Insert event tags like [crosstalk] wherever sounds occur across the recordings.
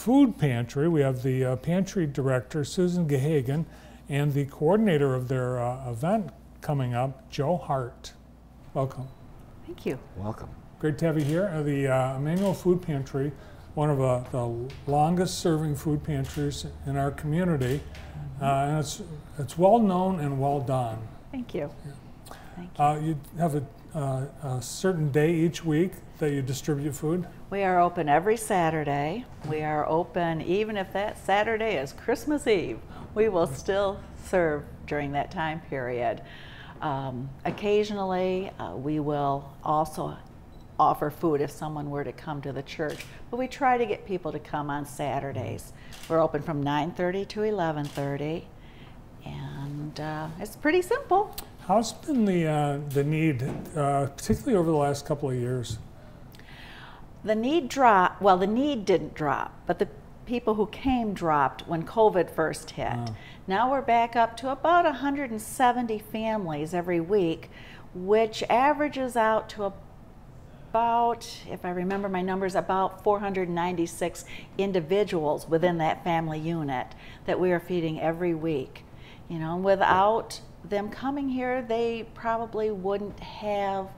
food pantry. We have the uh, pantry director, Susan Gahagan, and the coordinator of their uh, event coming up, Joe Hart. Welcome. Thank you. Welcome. Great to have you here. Uh, the uh, Immanuel Food Pantry, one of uh, the longest serving food pantries in our community. Uh, and it's, it's well known and well done. Thank you. Thank you. Uh, you have a, uh, a certain day each week that you distribute food? We are open every Saturday. We are open even if that Saturday is Christmas Eve. We will still serve during that time period. Um, occasionally, uh, we will also offer food if someone were to come to the church, but we try to get people to come on Saturdays. We're open from 9:30 to 11:30, and uh, it's pretty simple. How's been the uh, the need, uh, particularly over the last couple of years? The need dropped. Well, the need didn't drop, but the people who came dropped when COVID first hit. Oh. Now we're back up to about 170 families every week, which averages out to about, if I remember my numbers, about 496 individuals within that family unit that we are feeding every week. You know, without them coming here, they probably wouldn't have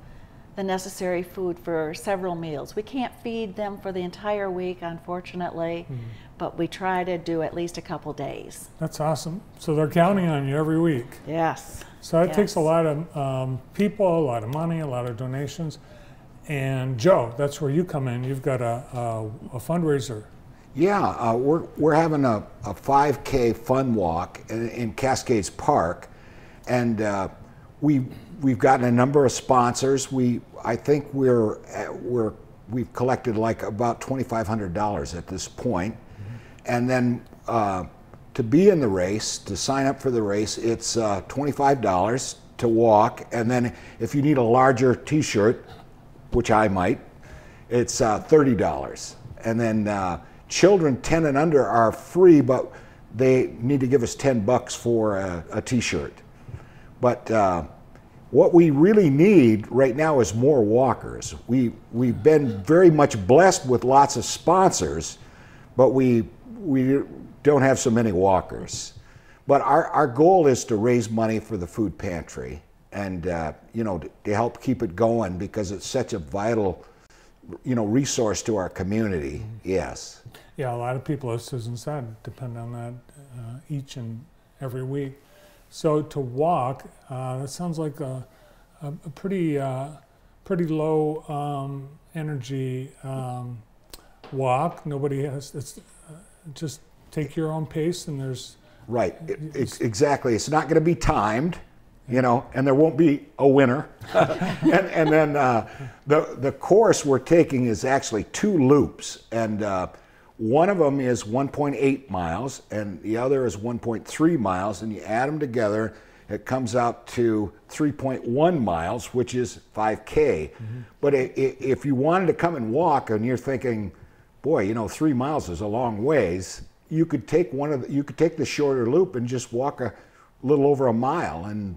the necessary food for several meals. We can't feed them for the entire week, unfortunately, Hmm. but we try to do at least a couple days. That's awesome. So they're counting on you every week. Yes. So that takes a lot of um, people, a lot of money, a lot of donations. And Joe, that's where you come in. You've got a, a, a fundraiser. Yeah, uh, we're, we're having a, a 5K fun walk in, in Cascades Park, and uh, we we've gotten a number of sponsors. We I think we're at, we're we've collected like about twenty five hundred dollars at this point. point, and then uh, to be in the race, to sign up for the race, it's uh, twenty five dollars to walk, and then if you need a larger T-shirt, which I might, it's uh, thirty dollars, and then uh, children ten and under are free, but they need to give us ten bucks for a a T-shirt. But uh, what we really need right now is more walkers. We we've been very much blessed with lots of sponsors, but we we don't have so many walkers. But our, our goal is to raise money for the food pantry and uh, you know to, to help keep it going because it's such a vital you know resource to our community. Yes. Yeah, a lot of people, as Susan said, depend on that uh, each and every week. So to walk, uh, that sounds like a, a, a pretty uh, pretty low um, energy um, walk. Nobody has. It's uh, just take your own pace, and there's Right, It- it's exactly. It's not going to be timed, you know, and there won't be a winner. [laughs] and, and then uh, the the course we're taking is actually two loops, and uh, one of them is 1.8 miles, and the other is 1.3 miles, and you add them together, it comes out to 3.1 miles, which is 5K. Mm-hmm. But i- i- if you wanted to come and walk, and you're thinking, boy, you know, three miles is a long ways. You could take one of the, you could take the shorter loop and just walk a little over a mile, and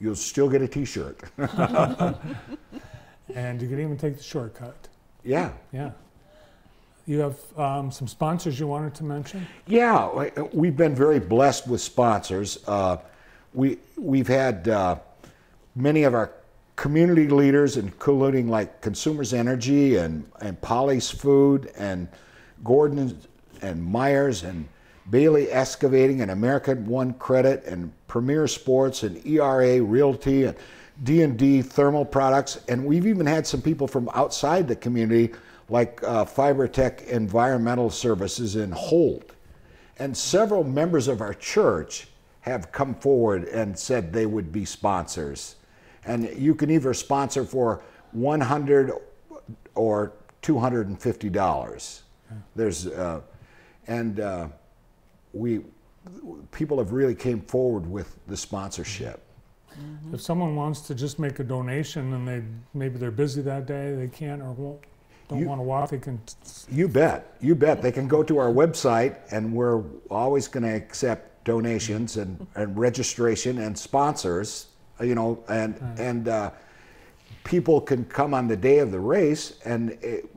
you'll still get a T-shirt. [laughs] [laughs] and you can even take the shortcut. yeah, Yeah. You have um, some sponsors you wanted to mention. yeah. we- We've been very blessed with sponsors. Uh, we we've had uh, many of our community leaders, including like Consumers Energy and and Polly's Food and Gordon and Myers and Bailey Excavating and American One Credit and Premier Sports and ERA Realty and D&D Thermal Products. And we've even had some people from outside the community like uh, FiberTech Environmental Services in Holt. And several members of our church have come forward and said they would be sponsors. And you can either sponsor for 100 or $250. There's, uh, and uh, we, people have really came forward with the sponsorship. If someone wants to just make a donation and they maybe they're busy that day, they can't or won't, don't You- want to walk, they can. You bet. You bet. They can go to our website, and we're always going to accept donations and, and registration and sponsors. You know, and and uh, people can come on the day of the race and it,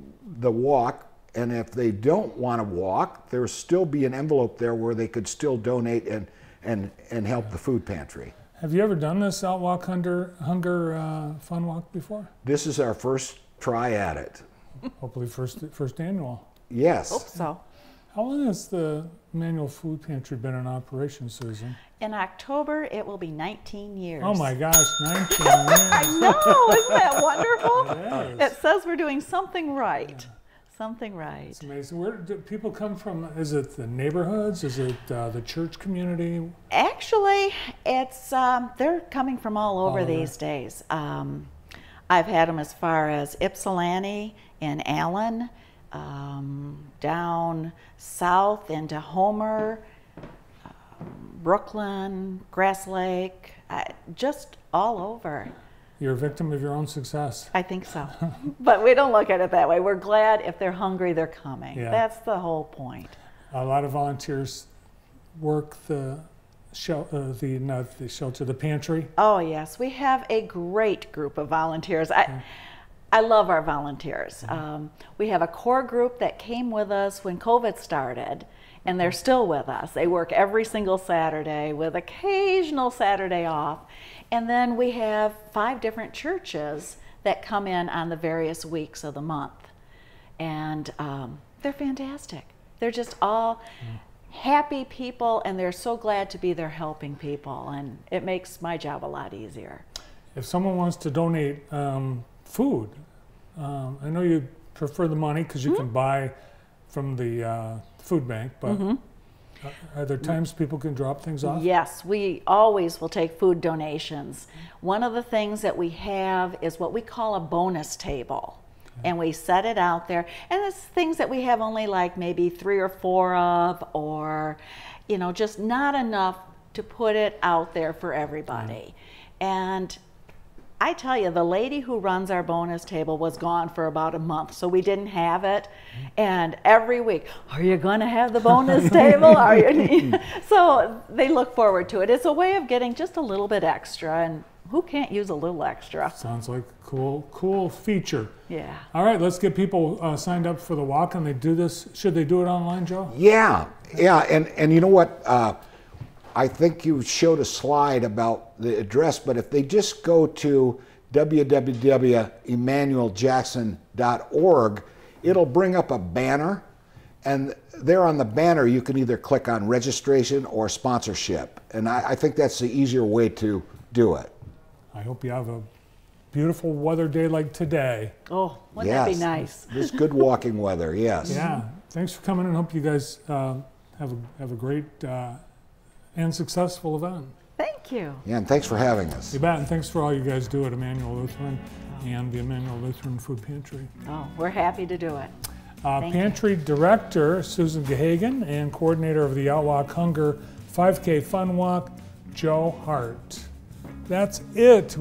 the walk, And if they don't want to walk, there'll still be an envelope there where they could still donate and, and, and help the food pantry. Have you ever done this Outwalk Hunger, hunger uh, Fun Walk before? This is our first try at it. Hopefully, first first annual. Yes. Hope so. How long has the Manual Food Pantry been in operation, Susan? In October, it will be 19 years. Oh my gosh, 19 years. [laughs] I know, isn't that wonderful? It It is. says we're doing something right. Something right. It's amazing. Where do people come from? Is it the neighborhoods? Is it uh, the church community? Actually, it's um, they're coming from all over All these days. Um, I've had them as far as Ypsilanti and Allen, um, down south into Homer, um, Brooklyn, Grass Lake, uh, just all over. You're a victim of your own success. I think so. but we don't look at it that way. We're glad if they're hungry, they're coming. Yeah. That's the whole point. A lot of volunteers work the shel- uh, the not the shelter, the pantry. Oh yes, we have a great group of volunteers. I, I love our volunteers. Um, we have a core group that came with us when COVID started, and they're still with us. They work every single Saturday with occasional Saturday off, and then we have five different churches that come in on the various weeks of the month, and um, they're fantastic. They're just all happy people and they're so glad to be there helping people and it makes my job a lot easier If someone wants to donate um, food, um, I know you prefer the money because you Mm-hmm. can buy from the uh, food bank, but Mm-hmm. Are there times people can drop things off? yes we always will take food donations. One of the things that we have is what we call a bonus table. And we set it out there. And it's things that we have only like maybe three or four of or you know just not enough to put it out there for everybody. And I tell you, the lady who runs our bonus table was gone for about a month, so we didn't have it. And every week, are you going to have the bonus [laughs] table? Are you? [laughs] so they look forward to it. It's a way of getting just a little bit extra, and who can't use a little extra? Sounds like a cool, cool feature. Yeah. All right, let's get people uh, signed up for the walk, and they do this. Should they do it online, Joe? Yeah, yeah, and, and you know what? Uh, I think you showed a slide about the address, but if they just go to www.emmanueljackson.org, it'll bring up a banner, and there on the banner you can either click on registration or sponsorship, and I, I think that's the easier way to do it. I hope you have a beautiful weather day like today. Oh, wouldn't that be nice? This good walking weather, yes. Yeah. Thanks for coming, and hope you guys uh, have a have a great uh, and successful event. Thank you. Yeah, and thanks for having us. You bet, and thanks for all you guys do at Immanuel Lutheran and the Immanuel Lutheran Food Pantry. Oh, we're happy to do it. Uh, Thank you. Pantry Director Susan Gahagan and Coordinator of the Outwalk Hunger 5K Fun Walk Joe Hart. That's it.